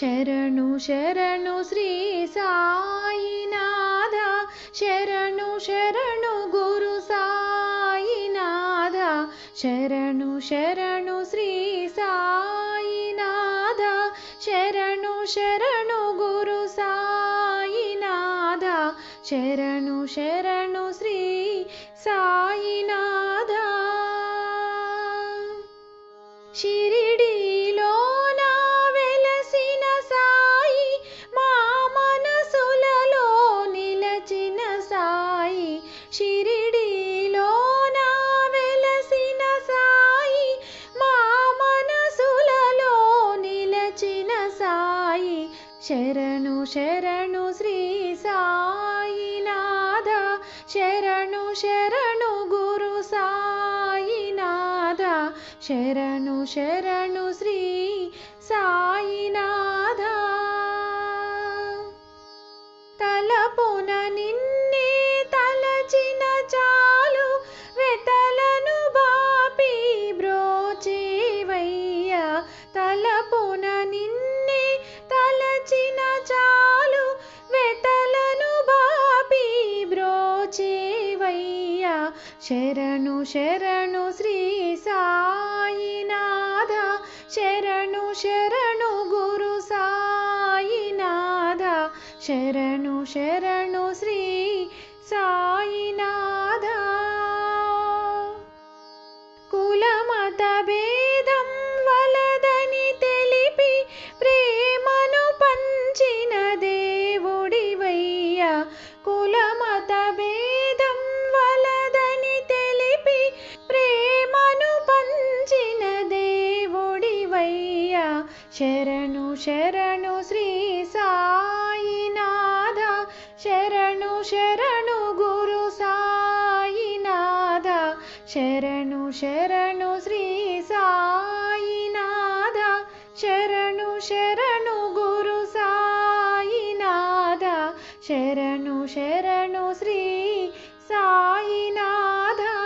शरणु शरणु श्री साईनाथ। शरणु शरणु गुरु साईनाथ। शरणु शरणु श्री साईनाथ। शरणु शरणु गुरु साईनाथ। शरणु शरणु श्री साईनाथ। श्री साई। शरणु शरणु श्री साईनाथ शरणु शरणु गुरु साईनाथ शरणु शरणु श्री साई శరణు శరణు శ్రీ సాయినాథ శరణు శరణు గురు సాయినాథ శరణు శరణు శ్రీ సాయినాథ కులమత భేదం వలదని తెలిపి ప్రేమను పంచిన దేవుడివయ్య కులమత शरणु शरणुश्री सायिनाध शर शरणु गुरु सायिनाध शर शरणुस्त्री सायिनाध शरणु शरणु गुरु सायिनाध शरणु शरुश्री साध